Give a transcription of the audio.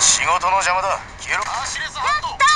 仕事の邪魔だ。消えろ。アシレ